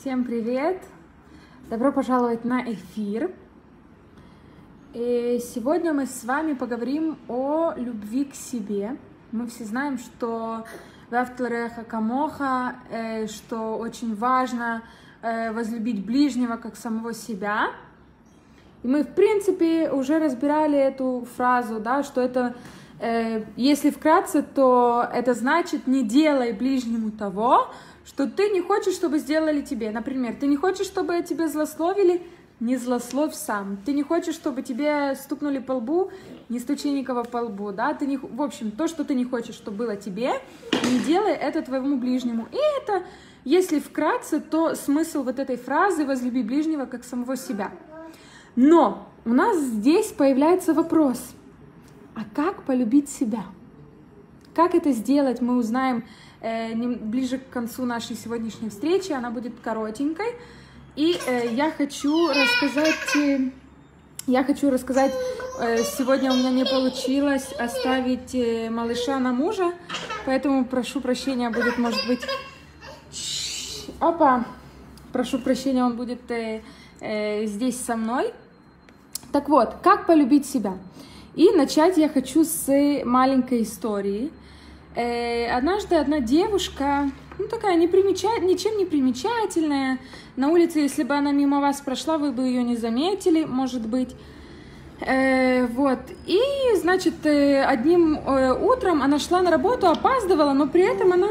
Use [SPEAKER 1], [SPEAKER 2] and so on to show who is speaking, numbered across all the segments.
[SPEAKER 1] Всем привет! Добро пожаловать на эфир. И сегодня мы с вами поговорим о любви к себе. Мы все знаем, что в Автлереха Камоха, э, что очень важно э, возлюбить ближнего как самого себя. И мы, в принципе, уже разбирали эту фразу, да, что это, э, если вкратце, то это значит не делай ближнему того, что ты не хочешь, чтобы сделали тебе. Например, ты не хочешь, чтобы тебе злословили, не злословь сам. Ты не хочешь, чтобы тебе стукнули по лбу, не стучи никого по лбу, да, ты не, в общем, то, что ты не хочешь, чтобы было тебе, не делай это твоему ближнему. И это, если вкратце, то смысл вот этой фразы «возлюби ближнего как самого себя». Но у нас здесь появляется вопрос, а как полюбить себя? Как это сделать, мы узнаем ближе к концу нашей сегодняшней встречи, она будет коротенькой. И э, я хочу рассказать, э, я хочу рассказать, э, сегодня у меня не получилось оставить э, малыша на мужа, поэтому прошу прощения, будет, может быть, опа, прошу прощения, он будет э, э, здесь со мной. Так вот, как полюбить себя? И начать я хочу с маленькой истории. Э, однажды одна девушка, ну такая непримеча... ничем не примечательная, на улице, если бы она мимо вас прошла, вы бы ее не заметили, может быть. Э, вот. И, значит, э, одним утром она шла на работу, опаздывала, но при этом она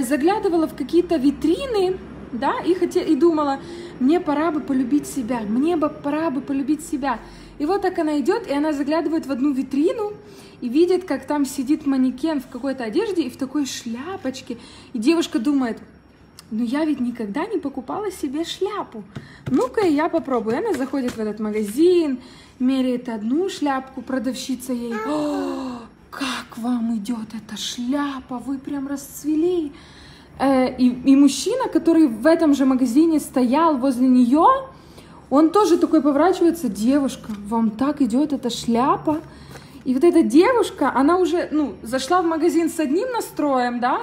[SPEAKER 1] заглядывала в какие-то витрины, да, и, хотя... и думала, мне пора бы полюбить себя, мне бы пора бы полюбить себя. И вот так она идет, и она заглядывает в одну витрину и видит, как там сидит манекен в какой-то одежде и в такой шляпочке. И девушка думает, ну я ведь никогда не покупала себе шляпу. Ну-ка я попробую. Она заходит в этот магазин, меряет одну шляпку, продавщица ей. О, как вам идет эта шляпа, вы прям расцвели. Э, и, и мужчина, который в этом же магазине стоял возле нее, он тоже такой поворачивается, девушка, вам так идет эта шляпа. И вот эта девушка, она уже, ну, зашла в магазин с одним настроем, да,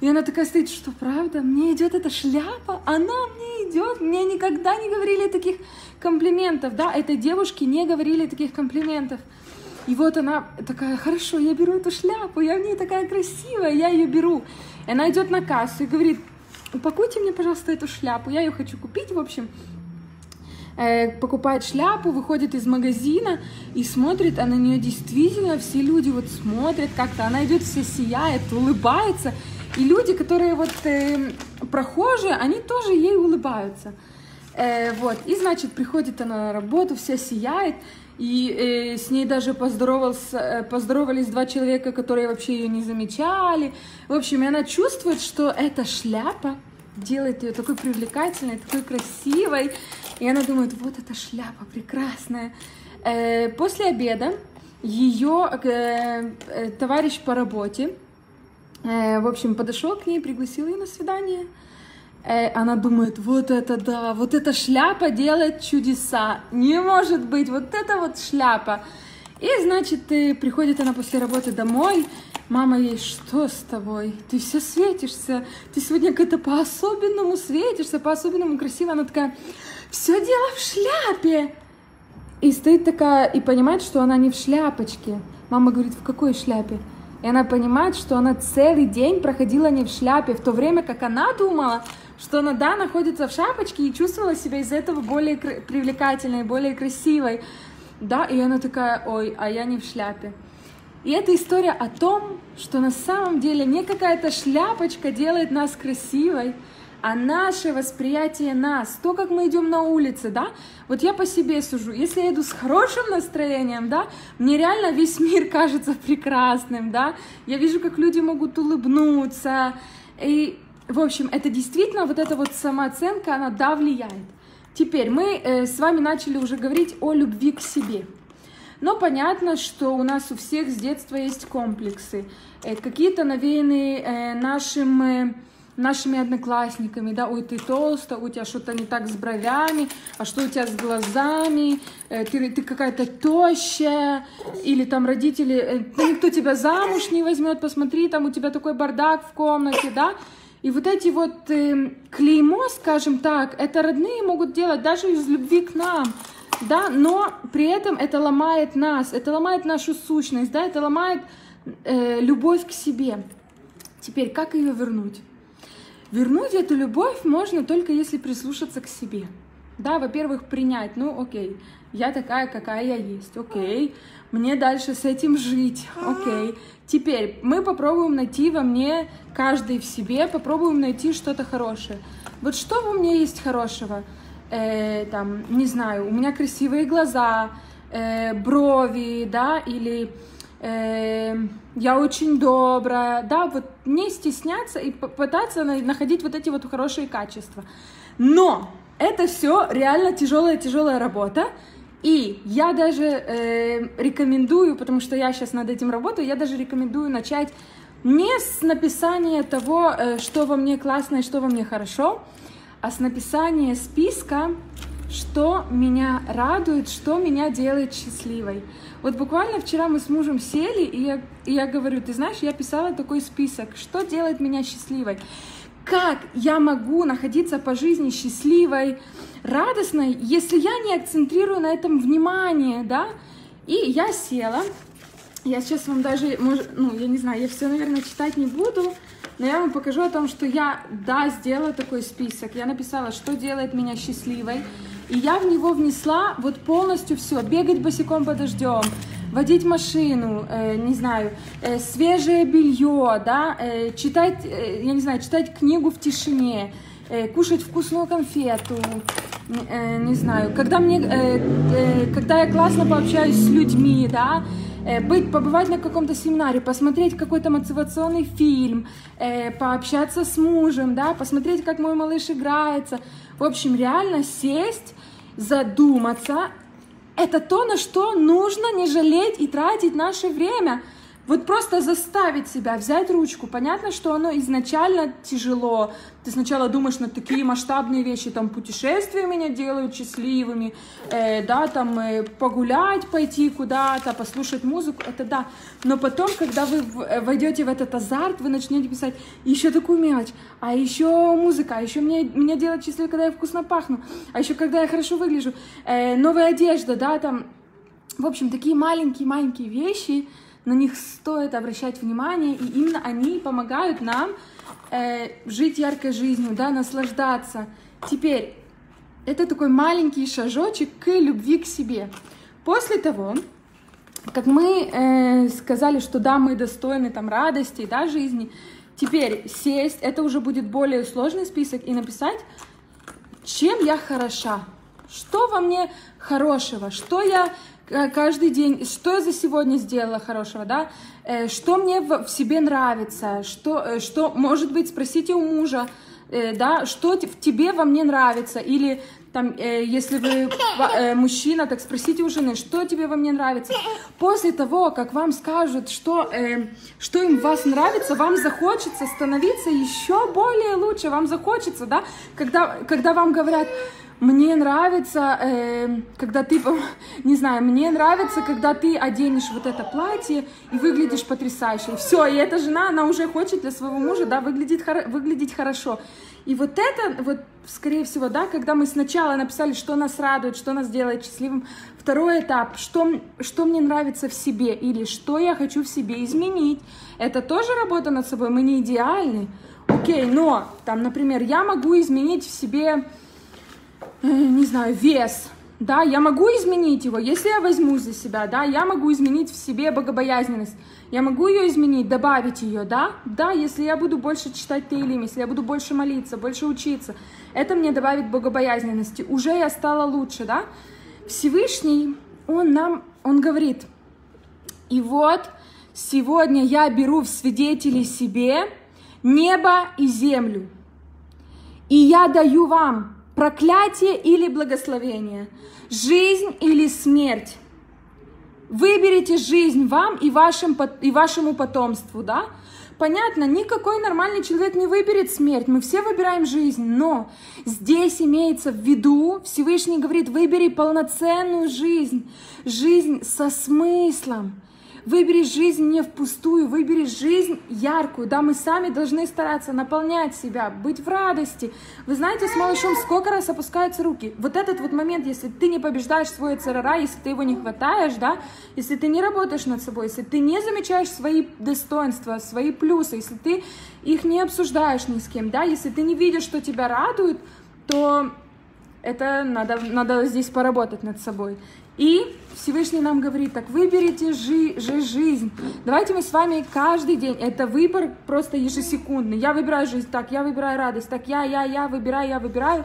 [SPEAKER 1] и она такая стоит, что правда, мне идет эта шляпа, она мне идет, мне никогда не говорили таких комплиментов, да, этой девушке не говорили таких комплиментов. И вот она такая, хорошо, я беру эту шляпу, я в ней такая красивая, я ее беру. И она идет на кассу и говорит, упакуйте мне, пожалуйста, эту шляпу, я ее хочу купить, в общем. Э, покупает шляпу, выходит из магазина и смотрит, а на нее действительно все люди вот смотрят как-то, она идет, вся сияет, улыбается, и люди, которые вот э, прохожие, они тоже ей улыбаются. Э, вот, и значит, приходит она на работу, вся сияет, и э, с ней даже поздоровался, э, поздоровались два человека, которые вообще ее не замечали. В общем, и она чувствует, что эта шляпа делает ее такой привлекательной, такой красивой. И она думает, вот эта шляпа прекрасная. Э, после обеда ее э, э, товарищ по работе, в общем, подошел к ней, пригласил ее на свидание. Она думает, вот это да, вот эта шляпа делает чудеса. Не может быть, вот это вот шляпа. И, значит, приходит она после работы домой, Мама ей, что с тобой? Ты все светишься, ты сегодня как-то по-особенному светишься, по-особенному красиво. Она такая, все дело в шляпе. И стоит такая, и понимает, что она не в шляпочке. Мама говорит, в какой шляпе? И она понимает, что она целый день проходила не в шляпе, в то время как она думала, что она, да, находится в шапочке и чувствовала себя из-за этого более привлекательной, более красивой. Да, и она такая, ой, а я не в шляпе. И эта история о том, что на самом деле не какая-то шляпочка делает нас красивой, а наше восприятие нас, то, как мы идем на улице, да, вот я по себе сужу, если я иду с хорошим настроением, да, мне реально весь мир кажется прекрасным, да, я вижу, как люди могут улыбнуться, и, в общем, это действительно вот эта вот самооценка, она, да, влияет. Теперь мы э, с вами начали уже говорить о любви к себе. Но понятно, что у нас у всех с детства есть комплексы, э, какие-то навеянные э, нашим э, нашими одноклассниками, да, ой, ты толстая, у тебя что-то не так с бровями, а что у тебя с глазами, ты, ты какая-то тощая, или там родители, ну, никто тебя замуж не возьмет, посмотри, там у тебя такой бардак в комнате, да, И вот эти вот э, клеймо, скажем так, это родные могут делать даже из любви к нам, да, но при этом это ломает нас, это ломает нашу сущность, да, это ломает э, любовь к себе. Теперь, как ее вернуть? Вернуть эту любовь можно только если прислушаться к себе. Да, во-первых, принять, ну окей, я такая, какая я есть, окей, мне дальше с этим жить, окей. Теперь мы попробуем найти во мне, каждый в себе, попробуем найти что-то хорошее. Вот что во мне есть хорошего? Э, там, не знаю, у меня красивые глаза, э, брови, да, или э, я очень добрая, да, вот не стесняться и пытаться находить вот эти вот хорошие качества. Но это все реально тяжелая-тяжелая работа, и я даже э, рекомендую, потому что я сейчас над этим работаю, я даже рекомендую начать не с написания того, э, что во мне классно и что во мне хорошо, а с написания списка, что меня радует, что меня делает счастливой. Вот буквально вчера мы с мужем сели, и я, и я говорю, ты знаешь, я писала такой список, что делает меня счастливой. Как я могу находиться по жизни счастливой, радостной, если я не акцентрирую на этом внимание, да? И я села, я сейчас вам даже, ну, я не знаю, я все, наверное, читать не буду, но я вам покажу о том, что я, да, сделала такой список. Я написала, что делает меня счастливой. И я в него внесла вот полностью все. Бегать босиком под дождем, водить машину, э, не знаю, э, свежее белье, да, э, читать, э, я не знаю, читать книгу в тишине, э, кушать вкусную конфету, э, не знаю, когда мне, э, э, когда я классно пообщаюсь с людьми, да, быть, побывать на каком-то семинаре, посмотреть какой-то мотивационный фильм, э, пообщаться с мужем, да, посмотреть, как мой малыш играется, в общем, реально сесть, задуматься. Это то, на что нужно не жалеть и тратить наше время. Вот просто заставить себя взять ручку. Понятно, что оно изначально тяжело. Ты сначала думаешь на такие масштабные вещи, там путешествия меня делают счастливыми, э, да, там э, погулять, пойти куда-то, послушать музыку, это да. Но потом, когда вы э, войдете в этот азарт, вы начнете писать еще такую мелочь, а еще музыка, а еще мне, меня делает счастливой, когда я вкусно пахну, а еще когда я хорошо выгляжу, э, новая одежда, да, там, в общем, такие маленькие-маленькие вещи, на них стоит обращать внимание, и именно они помогают нам э, жить яркой жизнью, да, наслаждаться. Теперь, это такой маленький шажочек к любви к себе. После того, как мы э, сказали, что да, мы достойны там радости, да, жизни, теперь сесть, это уже будет более сложный список, и написать, чем я хороша, что во мне хорошего, что я каждый день, что я за сегодня сделала хорошего, да, э, что мне в себе нравится, что, э, что может быть, спросите у мужа, э, да, что в тебе во мне нравится, или там, если вы мужчина, так спросите у жены, что тебе во мне нравится. После того, как вам скажут, что, что им вас нравится, вам захочется становиться еще более лучше, вам захочется, да, когда, когда вам говорят, мне нравится, э, когда ты, не знаю, мне нравится, когда ты оденешь вот это платье и выглядишь потрясающе. Все, и эта жена, она уже хочет для своего мужа, да, выглядеть, выглядеть хорошо. И вот это, вот, скорее всего, да, когда мы сначала написали, что нас радует, что нас делает счастливым, второй этап, что, что мне нравится в себе или что я хочу в себе изменить, это тоже работа над собой, мы не идеальны, окей, но, там, например, я могу изменить в себе не знаю, вес, да, я могу изменить его, если я возьму за себя, да, я могу изменить в себе богобоязненность, я могу ее изменить, добавить ее, да, да, если я буду больше читать Таилим, если я буду больше молиться, больше учиться, это мне добавит богобоязненности, уже я стала лучше, да, Всевышний, он нам, он говорит, и вот сегодня я беру в свидетели себе небо и землю, и я даю вам проклятие или благословение, жизнь или смерть. Выберите жизнь вам и, вашим, и вашему потомству, да? Понятно, никакой нормальный человек не выберет смерть, мы все выбираем жизнь, но здесь имеется в виду, Всевышний говорит, выбери полноценную жизнь, жизнь со смыслом, выбери жизнь не впустую, выбери жизнь яркую, да, мы сами должны стараться наполнять себя, быть в радости. Вы знаете, с малышом сколько раз опускаются руки. Вот этот вот момент, если ты не побеждаешь свой ЦРРА, если ты его не хватаешь, да, если ты не работаешь над собой, если ты не замечаешь свои достоинства, свои плюсы, если ты их не обсуждаешь ни с кем, да, если ты не видишь, что тебя радует, то это надо, надо здесь поработать над собой. И Всевышний нам говорит, так выберите жи, жи, жизнь. Давайте мы с вами каждый день, это выбор просто ежесекундный. Я выбираю жизнь, так, я выбираю радость, так, я, я, я выбираю, я выбираю.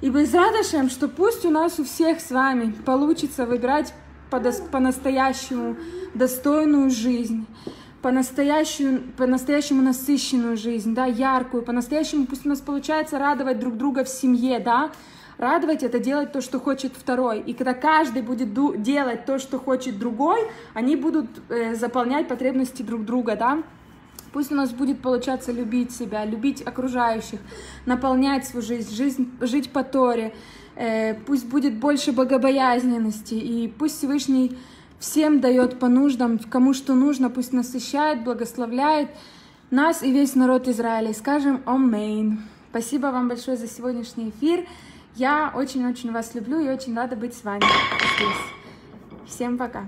[SPEAKER 1] И без радошем, что пусть у нас у всех с вами получится выбирать по-настоящему достойную жизнь по-настоящему, по-настоящему насыщенную жизнь, да, яркую, по-настоящему пусть у нас получается радовать друг друга в семье, да, Радовать это делать то, что хочет второй. И когда каждый будет делать то, что хочет другой, они будут э, заполнять потребности друг друга, да. Пусть у нас будет получаться любить себя, любить окружающих, наполнять свою жизнь, жизнь жить по Торе. Э, пусть будет больше богобоязненности, и пусть Всевышний всем дает по нуждам, кому что нужно, пусть насыщает, благословляет нас и весь народ Израиля. И скажем Амейн. Спасибо вам большое за сегодняшний эфир. Я очень-очень вас люблю и очень рада быть с вами здесь. Всем пока!